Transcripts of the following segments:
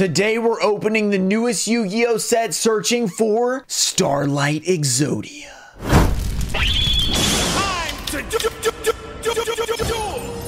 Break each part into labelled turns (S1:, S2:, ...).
S1: Today we're opening the newest Yu-Gi-Oh set searching for Starlight Exodia.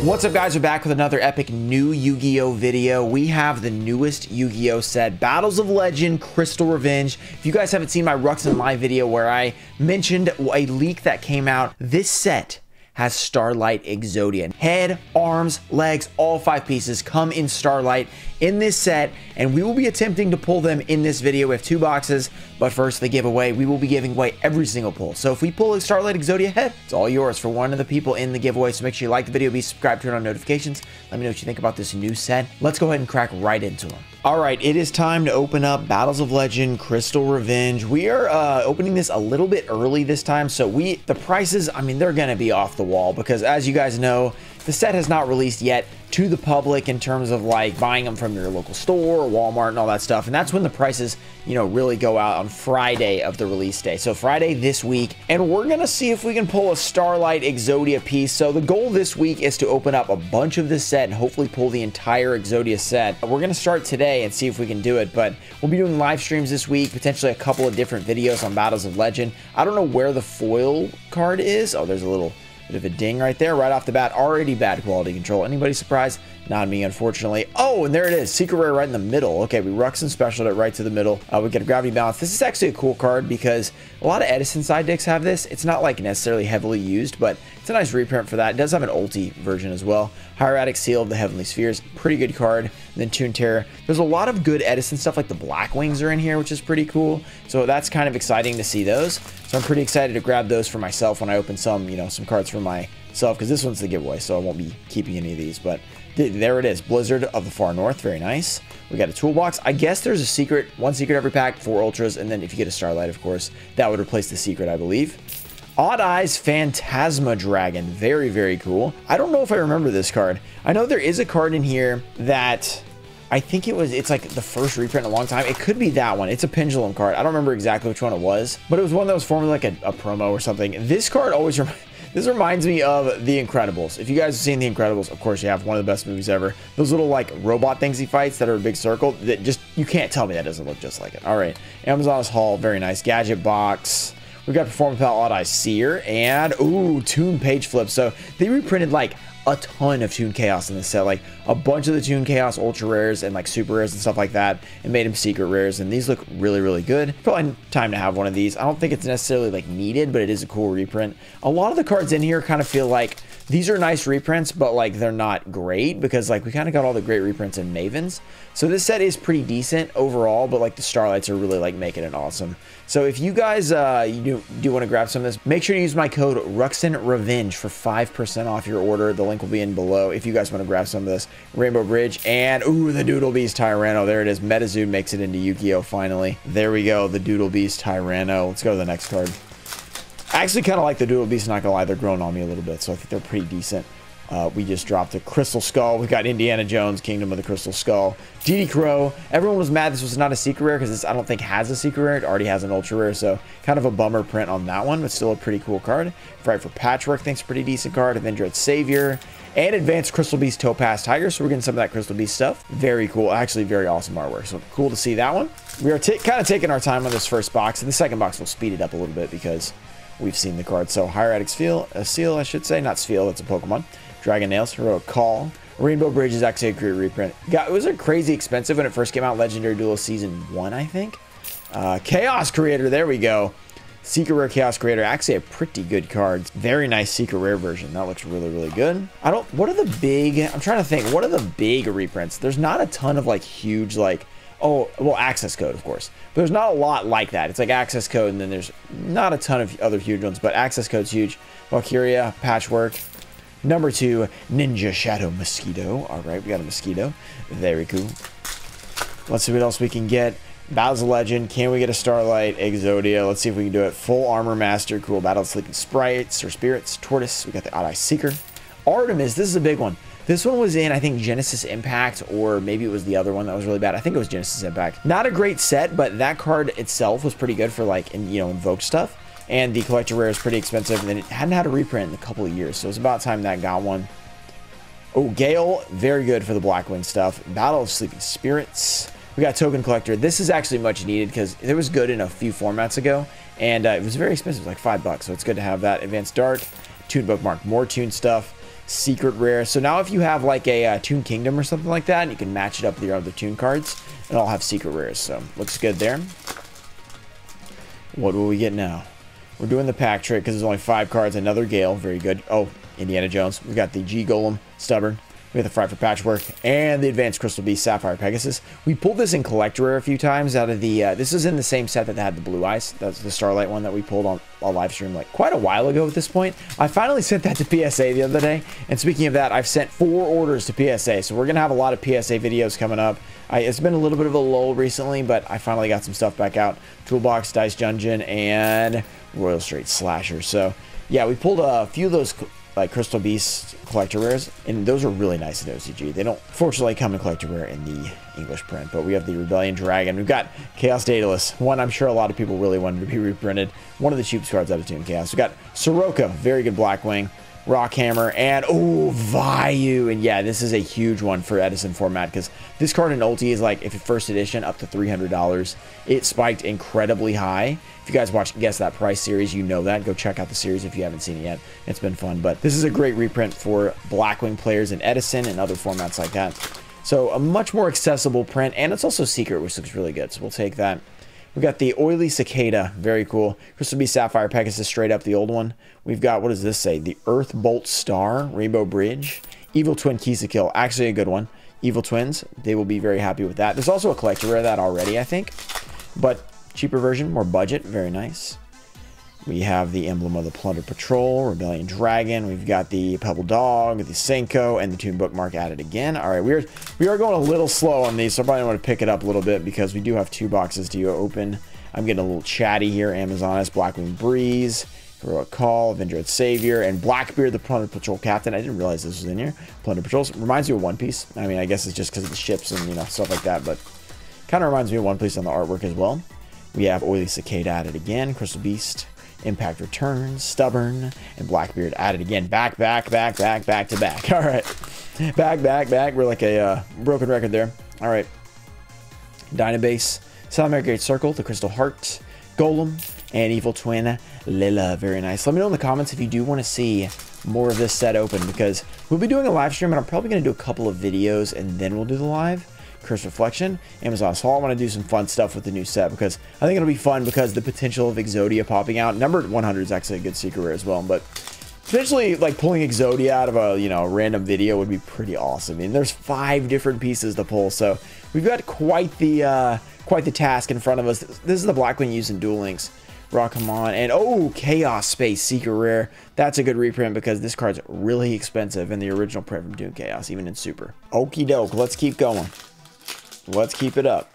S1: What's up guys, we're back with another epic new Yu-Gi-Oh video. We have the newest Yu-Gi-Oh set, Battles of Legend, Crystal Revenge. If you guys haven't seen my Ruxin Live video where I mentioned a leak that came out, this set has Starlight Exodia. Head, arms, legs, all five pieces come in Starlight in this set, and we will be attempting to pull them in this video. We have two boxes, but first the giveaway, we will be giving away every single pull. So if we pull a Starlight Exodia head, it's all yours for one of the people in the giveaway. So make sure you like the video, be subscribed, turn on notifications. Let me know what you think about this new set. Let's go ahead and crack right into them. All right, it is time to open up Battles of Legend, Crystal Revenge. We are uh, opening this a little bit early this time, so we the prices, I mean, they're gonna be off the wall because as you guys know, the set has not released yet to the public in terms of like buying them from your local store or Walmart and all that stuff. And that's when the prices, you know, really go out on Friday of the release day. So Friday this week. And we're going to see if we can pull a Starlight Exodia piece. So the goal this week is to open up a bunch of this set and hopefully pull the entire Exodia set. We're going to start today and see if we can do it. But we'll be doing live streams this week, potentially a couple of different videos on Battles of Legend. I don't know where the foil card is. Oh, there's a little Bit of a ding right there, right off the bat. Already bad quality control. Anybody surprised? Not me, unfortunately. Oh, and there it is. Secret Rare right in the middle. Okay, we Rux and specialed it right to the middle. Uh, we get a Gravity Balance. This is actually a cool card because a lot of Edison side decks have this. It's not like necessarily heavily used, but it's a nice reprint for that. It does have an ulti version as well. Hieratic Seal of the Heavenly Spheres. Pretty good card. And then Toon Terror. There's a lot of good Edison stuff like the Black Wings are in here, which is pretty cool. So that's kind of exciting to see those. So I'm pretty excited to grab those for myself when I open some, you know, some cards for myself because this one's the giveaway, so I won't be keeping any of these. But there it is, Blizzard of the Far North, very nice. We got a toolbox. I guess there's a secret, one secret every pack, four ultras, and then if you get a Starlight, of course, that would replace the secret, I believe. Odd Eyes Phantasma Dragon, very, very cool. I don't know if I remember this card. I know there is a card in here that I think it was, it's like the first reprint in a long time. It could be that one. It's a pendulum card. I don't remember exactly which one it was, but it was one that was formerly like a, a promo or something. This card always reminds this reminds me of The Incredibles. If you guys have seen The Incredibles, of course you have one of the best movies ever. Those little like robot things he fights that are a big circle that just, you can't tell me that doesn't look just like it. All right. Amazon's Haul, very nice. Gadget box. We've got Performapal Odd Eye Seer and, ooh, Toon Page Flip. So they reprinted like a ton of Toon Chaos in this set, like a bunch of the Toon Chaos Ultra Rares and like Super Rares and stuff like that, and made them Secret Rares, and these look really, really good. Probably time to have one of these. I don't think it's necessarily like needed, but it is a cool reprint. A lot of the cards in here kind of feel like these are nice reprints, but like they're not great because like we kind of got all the great reprints in Mavens. So this set is pretty decent overall, but like the Starlights are really like making it awesome. So if you guys uh, you do, do want to grab some of this, make sure to use my code Ruxin Revenge for 5% off your order. The link will be in below if you guys want to grab some of this. Rainbow Bridge and ooh, the Doodle Beast Tyranno. There it is. MetaZoo makes it into Yu-Gi-Oh! finally. There we go. The Doodle Beast Tyranno. Let's go to the next card. I actually kind of like the Doodle Beast, not gonna lie. They're growing on me a little bit, so I think they're pretty decent. Uh, we just dropped the Crystal Skull. We got Indiana Jones, Kingdom of the Crystal Skull. DD Crow. Everyone was mad this was not a secret rare because this I don't think has a secret rare. It already has an ultra rare, so kind of a bummer print on that one, but still a pretty cool card. Frightfur Patchwork, thinks pretty decent card. Avendread Savior and Advanced Crystal Beast Topaz Tiger. So we're getting some of that Crystal Beast stuff. Very cool. Actually, very awesome artwork. So cool to see that one. We are kind of taking our time on this first box, and the second box will speed it up a little bit because we've seen the card. So Hieratic Seal, a Seal, I should say, not Spheal, it's a Pokemon. Dragon Nails, Heroic Call. Rainbow Bridge is actually a great reprint. Got, it was a crazy expensive when it first came out, Legendary Duel Season 1, I think. Uh, Chaos Creator, there we go. Secret Rare Chaos Creator, actually a pretty good card. Very nice Secret Rare version. That looks really, really good. I don't, what are the big, I'm trying to think, what are the big reprints? There's not a ton of like huge, like, oh, well, access code, of course. But there's not a lot like that. It's like access code, and then there's not a ton of other huge ones, but access code's huge. Valkyria, Patchwork, Number two, Ninja Shadow Mosquito. All right, we got a mosquito. Very cool. Let's see what else we can get. Battles of Legend. Can we get a Starlight? Exodia. Let's see if we can do it. Full Armor Master. Cool. Battle Sleeping Sprites or Spirits. Tortoise. We got the Odd Eye Seeker. Artemis. This is a big one. This one was in, I think, Genesis Impact, or maybe it was the other one that was really bad. I think it was Genesis Impact. Not a great set, but that card itself was pretty good for, like, in, you know, Invoke stuff and the collector rare is pretty expensive, and it hadn't had a reprint in a couple of years, so it's about time that got one. Oh, Gale, very good for the Blackwing stuff. Battle of Sleeping Spirits. We got Token Collector. This is actually much needed because it was good in a few formats ago, and uh, it was very expensive, like five bucks. So it's good to have that. Advanced Dark, Toon Bookmark, more Tune stuff, Secret Rare. So now if you have like a uh, Toon Kingdom or something like that, and you can match it up with your other Tune cards, and all have Secret Rares. So looks good there. What will we get now? We're doing the pack trick because there's only five cards. Another Gale, very good. Oh, Indiana Jones. We've got the G Golem, Stubborn. We have the Frightfur Patchwork and the Advanced Crystal Beast Sapphire Pegasus. We pulled this in Collector Rare a few times out of the, uh, this is in the same set that had the Blue Eyes. That's the Starlight one that we pulled on a live stream like quite a while ago at this point. I finally sent that to PSA the other day. And speaking of that, I've sent four orders to PSA. So we're going to have a lot of PSA videos coming up. I, it's been a little bit of a lull recently, but I finally got some stuff back out. Toolbox, Dice Dungeon, and Royal Straight Slasher. So yeah, we pulled a few of those like Crystal Beast collector rares, and those are really nice in OCG. They don't fortunately come in collector rare in the English print, but we have the Rebellion Dragon. We've got Chaos Daedalus, one I'm sure a lot of people really wanted to be reprinted. One of the cheapest cards out of Toon Chaos. We've got Sirocco, very good Blackwing. Rockhammer, and oh, Vayu. And yeah, this is a huge one for Edison format because this card in Ulti is like, if it's first edition, up to $300. It spiked incredibly high. If you guys watch Guess That Price series, you know that. Go check out the series if you haven't seen it yet. It's been fun. But this is a great reprint for Blackwing players in Edison and other formats like that. So a much more accessible print, and it's also secret, which looks really good. So we'll take that. We got the Oily Cicada, very cool. Crystal B Sapphire Pegasus, straight up the old one. We've got, what does this say? The Earth Bolt Star, Rainbow Bridge. Evil Twin Kill, actually a good one. Evil Twins, they will be very happy with that. There's also a collector of that already, I think. But cheaper version, more budget, very nice. We have the emblem of the Plunder Patrol, Rebellion Dragon. We've got the Pebble Dog, the Senko, and the Toon Bookmark added again. All right, we are we are going a little slow on these, so I probably want to pick it up a little bit because we do have two boxes to open. I'm getting a little chatty here. Amazoness, Blackwing Breeze, Heroic Call, Vendread Savior, and Blackbeard, the Plunder Patrol Captain. I didn't realize this was in here. Plunder Patrols reminds me of One Piece. I mean, I guess it's just because of the ships and you know stuff like that, but kind of reminds me of One Piece on the artwork as well. We have Oily Cicada added again, Crystal Beast, Impact returns, Stubborn, and Blackbeard added again. Back, back, back, back, back to back. All right. Back, back, back. We're like a uh, broken record there. All right. Dynabase, America Great Circle, the Crystal Heart, Golem, and Evil Twin Lila. Very nice. Let me know in the comments if you do want to see more of this set open because we'll be doing a live stream and I'm probably going to do a couple of videos and then we'll do the live. Curse Reflection, Amazon. So I want to do some fun stuff with the new set because I think it'll be fun because the potential of Exodia popping out. Number 100 is actually a good secret rare as well, but potentially like pulling Exodia out of a, you know, random video would be pretty awesome. I mean, there's five different pieces to pull, so we've got quite the, uh, quite the task in front of us. This is the Blackwing using Duel Links. Rockamon, and oh, Chaos Space Secret Rare. That's a good reprint because this card's really expensive in the original print from Toon Chaos, even in Super. Okie doke, let's keep going. Let's keep it up.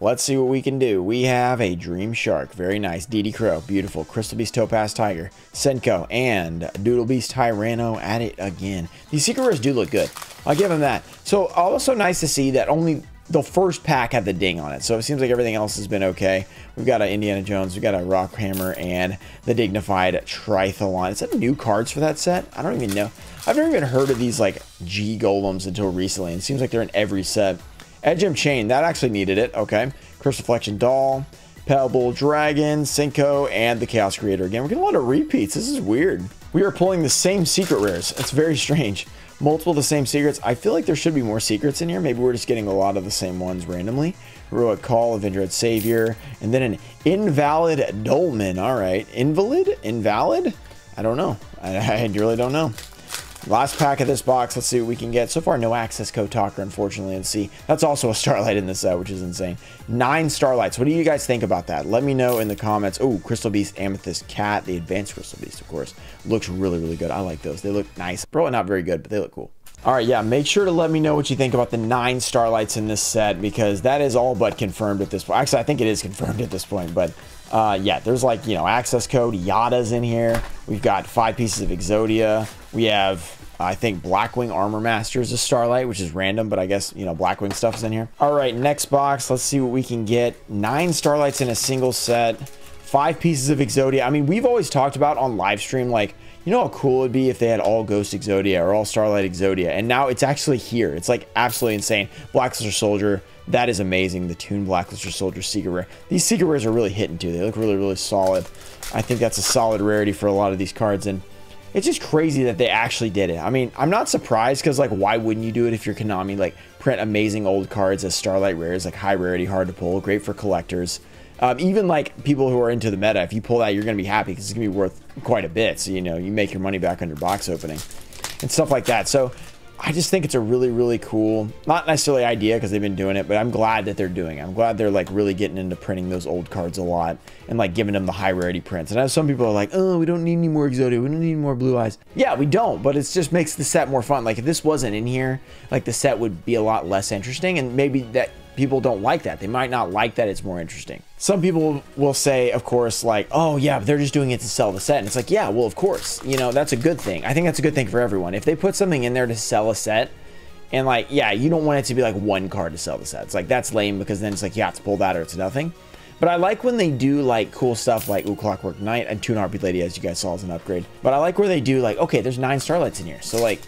S1: Let's see what we can do. We have a Dream Shark. Very nice. DD Crow. Beautiful. Crystal Beast Topaz Tiger. Senko. And Doodle Beast Tyranno at it again. These Secret Rares do look good. I'll give them that. So also nice to see that only the first pack had the ding on it. So it seems like everything else has been okay. We've got an Indiana Jones. We've got a Rock Hammer and the Dignified Trithalon. Is that new cards for that set? I don't even know. I've never even heard of these like G Golems until recently. It seems like they're in every set. Edgem Chain, that actually needed it. Okay. Curse Reflection Doll, Pebble Dragon, Senko, and the Chaos Creator. Again, we're getting a lot of repeats. This is weird. We are pulling the same secret rares. It's very strange. Multiple the same secrets. I feel like there should be more secrets in here. Maybe we're just getting a lot of the same ones randomly. Heroic Call, Avendread Savior, and then an Invalid Dolmen. All right. Invalid? Invalid? I don't know. I, I really don't know. Last pack of this box. Let's see what we can get. So far, no access code talker, unfortunately. And see, that's also a starlight in this set, which is insane. Nine starlights. What do you guys think about that? Let me know in the comments. Oh, Crystal Beast, Amethyst Cat, the advanced Crystal Beast, of course. Looks really, really good. I like those. They look nice. Probably not very good, but they look cool. All right, yeah, make sure to let me know what you think about the nine starlights in this set because that is all but confirmed at this point. Actually, I think it is confirmed at this point, but uh, yeah, there's like, you know, access code, Yada's in here. We've got five pieces of Exodia. We have I think Blackwing Armor Master is a Starlight, which is random, but I guess, you know, Blackwing stuff is in here. All right, next box. Let's see what we can get. Nine Starlights in a single set. Five pieces of Exodia. I mean, we've always talked about on live stream, like, you know how cool it'd be if they had all Ghost Exodia or all Starlight Exodia. And now it's actually here. It's like absolutely insane. Black Soldier, That is amazing. The Toon Blackluster Soldier Secret Rare. These Secret Rares are really hitting too. They look really, really solid. I think that's a solid rarity for a lot of these cards. And it's just crazy that they actually did it. I mean, I'm not surprised because like, why wouldn't you do it if you're Konami? Like, print amazing old cards as Starlight Rares, like high rarity, hard to pull, great for collectors. Um, even like people who are into the meta, if you pull that, you're going to be happy because it's to be worth quite a bit. So, you know, you make your money back on your box opening and stuff like that. So I just think it's a really, really cool, not necessarily idea because they've been doing it, but I'm glad that they're doing it. I'm glad they're like really getting into printing those old cards a lot and like giving them the high rarity prints. And as some people are like, oh, we don't need any more Exodia. We don't need more Blue Eyes. Yeah, we don't, but it just makes the set more fun. Like if this wasn't in here, like the set would be a lot less interesting. And maybe that people don't like that. They might not like that it's more interesting. Some people will say, of course, like, oh, yeah, they're just doing it to sell the set. And it's like, yeah, well, of course, you know, that's a good thing. I think that's a good thing for everyone. If they put something in there to sell a set, and like, yeah, you don't want it to be like one card to sell the set. It's like, that's lame because then it's like, yeah, have to pull that or it's nothing. But I like when they do like cool stuff like Ooh Clockwork Knight and Toon Harpy Lady, as you guys saw as an upgrade. But I like where they do like, okay, there's nine Starlights in here. So like,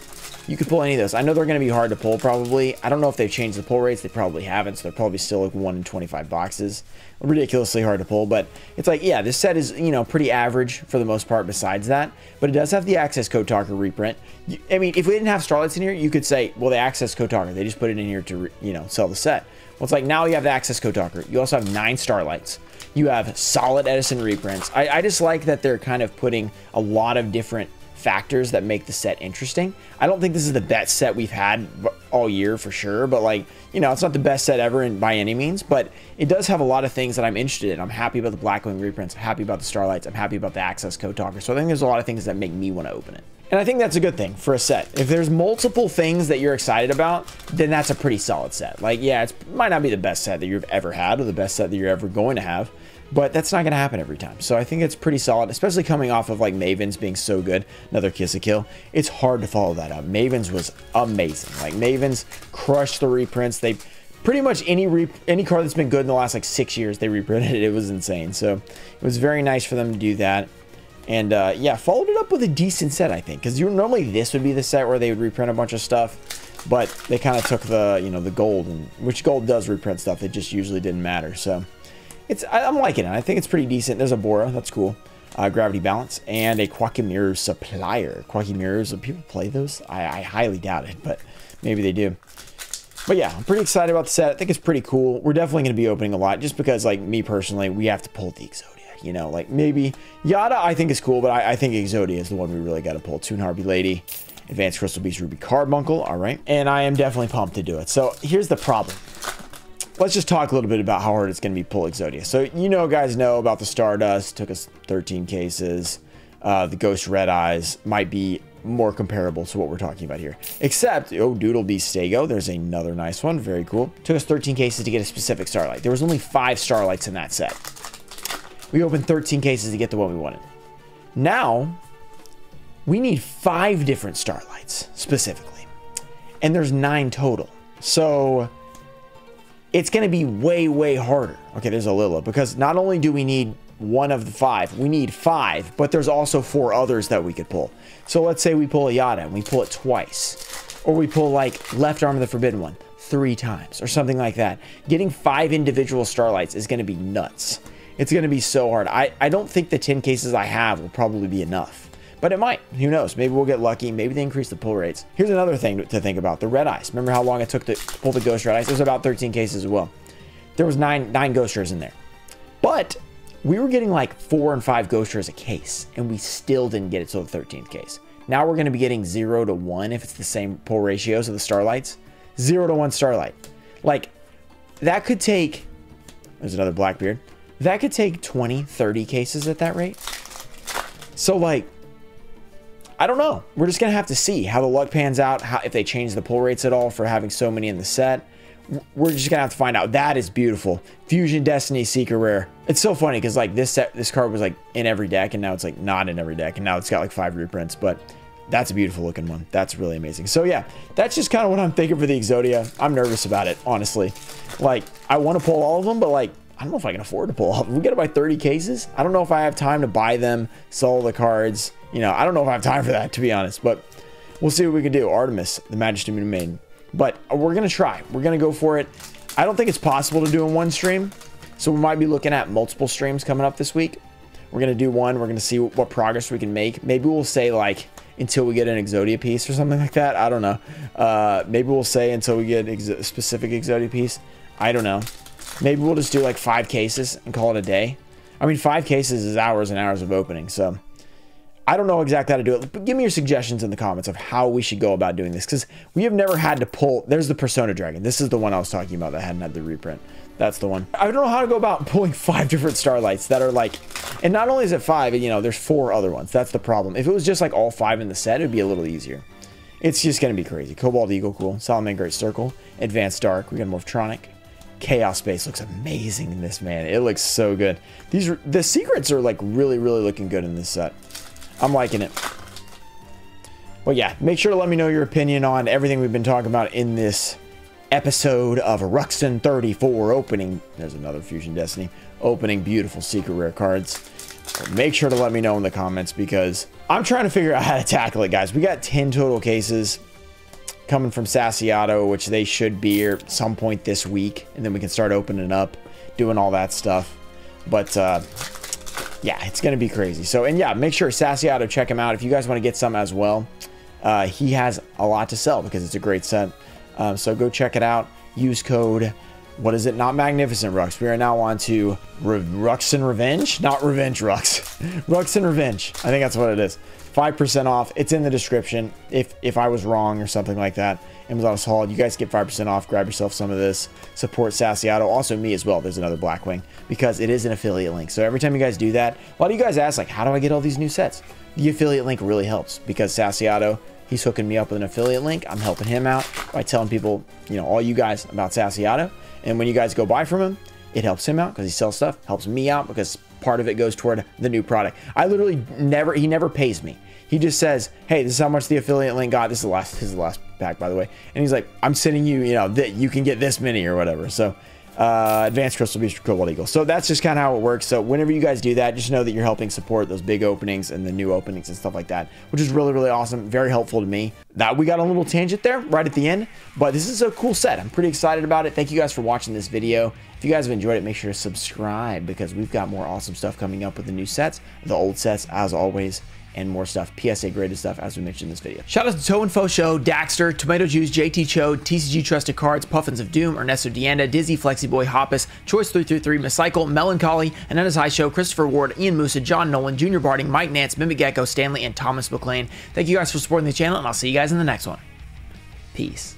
S1: you could pull any of those. I know they're going to be hard to pull probably. I don't know if they've changed the pull rates. They probably haven't, so they're probably still like 1 in 25 boxes. Ridiculously hard to pull, but it's like, yeah, this set is, you know, pretty average for the most part besides that. But it does have the Access Code Talker reprint. I mean, if we didn't have Starlights in here, you could say, well, the Access Code Talker, they just put it in here to, you know, sell the set. Well, it's like now you have the Access Code Talker. You also have nine Starlights. You have solid Edison reprints. I, I just like that they're kind of putting a lot of different factors that make the set interesting. I don't think this is the best set we've had all year for sure, but like, you know, it's not the best set ever in, by any means, but it does have a lot of things that I'm interested in. I'm happy about the Blackwing reprints. I'm happy about the Starlights. I'm happy about the Access Code Talker. So I think there's a lot of things that make me want to open it. And I think that's a good thing for a set. If there's multiple things that you're excited about, then that's a pretty solid set. Like, yeah, it might not be the best set that you've ever had or the best set that you're ever going to have, but that's not going to happen every time. So I think it's pretty solid, especially coming off of like Maven's being so good. Another Ki-sikil. It's hard to follow that up. Maven's was amazing. Like Maven's crushed the reprints. They pretty much any any card that's been good in the last like six years, they reprinted it. It was insane. So it was very nice for them to do that. And uh, yeah, followed it up with a decent set, I think, because normally this would be the set where they would reprint a bunch of stuff, but they kind of took the you know the gold, and which gold does reprint stuff. It just usually didn't matter. So it's I, am liking it. I think it's pretty decent. There's a Bora, that's cool. Uh, gravity balance and a Quacky Mirror supplier. Quacky Mirrors, do people play those? I, I highly doubt it, but maybe they do. But yeah, I'm pretty excited about the set. I think it's pretty cool. We're definitely going to be opening a lot just because, like, me personally, we have to pull the Exodia. You know, like maybe Yada I think is cool, but I, I think Exodia is the one we really got to pull. Toon Harpy Lady, Advanced Crystal Beast Ruby Carbuncle. All right. And I am definitely pumped to do it. So here's the problem. Let's just talk a little bit about how hard it's going to be pull Exodia. So you know, guys know about the Stardust. Took us 13 cases. Uh, the Ghost Red Eyes might be more comparable to what we're talking about here. Except, oh, Doodle Beast Stego. There's another nice one. Very cool. Took us 13 cases to get a specific Starlight. There was only five Starlights in that set. We opened 13 cases to get the one we wanted. Now, we need five different starlights specifically. And there's nine total. So it's going to be way, way harder. Okay, there's a Lilla because not only do we need one of the five, we need five, but there's also four others that we could pull. So let's say we pull a Yada and we pull it twice. Or we pull like left arm of the forbidden one three times or something like that. Getting five individual starlights is going to be nuts. It's going to be so hard. I, I don't think the 10 cases I have will probably be enough. But it might. Who knows? Maybe we'll get lucky. Maybe they increase the pull rates. Here's another thing to, think about. The red eyes. Remember how long it took to pull the ghost red eyes? It was about 13 cases as well. There was nine nine ghost in there. But we were getting like four and five ghost a case. And we still didn't get it till the 13th case. Now we're going to be getting zero to one if it's the same pull ratios of the starlights. Zero to one starlight. Like, that could take... There's another Blackbeard. That could take 20, 30 cases at that rate. So, like, I don't know. We're just going to have to see how the luck pans out, how, if they change the pull rates at all for having so many in the set. We're just going to have to find out. That is beautiful. Fusion Destiny Seeker Rare. It's so funny because, like, this set, this card was, like, in every deck, and now it's, like, not in every deck, and now it's got, like, five reprints, but that's a beautiful looking one. That's really amazing. So yeah, that's just kind of what I'm thinking for the Exodia. I'm nervous about it, honestly. Like, I want to pull all of them, but like, I don't know if I can afford to pull off. we get to buy 30 cases, I don't know if I have time to buy them, sell the cards. You know, I don't know if I have time for that, to be honest. But we'll see what we can do. Artemis, the Majesty Maiden. But we're going to try. We're going to go for it. I don't think it's possible to do in one stream. So we might be looking at multiple streams coming up this week. We're going to do one. We're going to see what progress we can make. Maybe we'll say like until we get an Exodia piece or something like that. I don't know. Uh, maybe we'll say until we get a specific Exodia piece. I don't know. Maybe we'll just do like five cases and call it a day. I mean, five cases is hours and hours of opening. So I don't know exactly how to do it, but give me your suggestions in the comments of how we should go about doing this because we have never had to pull. There's the Persona Dragon. This is the one I was talking about that hadn't had the reprint. That's the one. I don't know how to go about pulling five different starlights that are like, and not only is it five, you know, there's four other ones. That's the problem. If it was just like all five in the set, it'd be a little easier. It's just going to be crazy. Cobalt Eagle, cool. Solomon Great Circle. Advanced Dark. We got Morphtronic. Chaos Space looks amazing in this, man. It looks so good. These The secrets are like really, really looking good in this set. I'm liking it. But yeah, make sure to let me know your opinion on everything we've been talking about in this episode of Ruxin 34 opening. There's another Fusion Destiny. Opening beautiful secret rare cards. Make sure to let me know in the comments because I'm trying to figure out how to tackle it, guys. We got 10 total cases coming from Sassyotto, which they should be here some point this week. And then we can start opening up, doing all that stuff. But, uh, yeah, it's going to be crazy. So, and yeah, make sure Sassyotto, check him out. If you guys want to get some as well, uh, he has a lot to sell because it's a great set. Um, so go check it out. Use code, what is it? Not Magnificent Rux. We are now on to Re and Revenge? Not Revenge Rux. Ruxin Revenge. I think that's what it is. 5% off. It's in the description. If if I was wrong or something like that, Amazon Assault, you guys get 5% off. Grab yourself some of this. Support Sassyotto. Also me as well. There's another Blackwing because it is an affiliate link. So every time you guys do that, a lot of you guys ask like, how do I get all these new sets? The affiliate link really helps because Sassyotto, he's hooking me up with an affiliate link. I'm helping him out by telling people, you know, all you guys about Sassyotto. And when you guys go buy from him, it helps him out because he sells stuff, helps me out because part of it goes toward the new product. I literally never, he never pays me. He just says, hey, this is how much the affiliate link got. This is the last, this is the last pack, by the way. And he's like, I'm sending you, you know, that you can get this many or whatever. So uh, Advanced Crystal Beast Cobalt Eagle. So that's just kind of how it works. So whenever you guys do that, just know that you're helping support those big openings and the new openings and stuff like that, which is really, really awesome. Very helpful to me. That we got a little tangent there right at the end, but this is a cool set. I'm pretty excited about it. Thank you guys for watching this video. If you guys have enjoyed it, make sure to subscribe because we've got more awesome stuff coming up with the new sets, the old sets, as always and more stuff. PSA graded stuff, as we mentioned in this video. Shout out to Toe and Fo Show, Daxter, Tomato Juice, JT Cho, TCG Trusted Cards, Puffins of Doom, Ernesto Deanda, Dizzy, Flexiboy, Hoppus, Choice333, Micycle, Melancholy, Aneta's High Show, Christopher Ward, Ian Musa, John Nolan, Junior Barding, Mike Nance, Mimic Gecko, Stanley, and Thomas McLean. Thank you guys for supporting the channel, and I'll see you guys in the next one. Peace.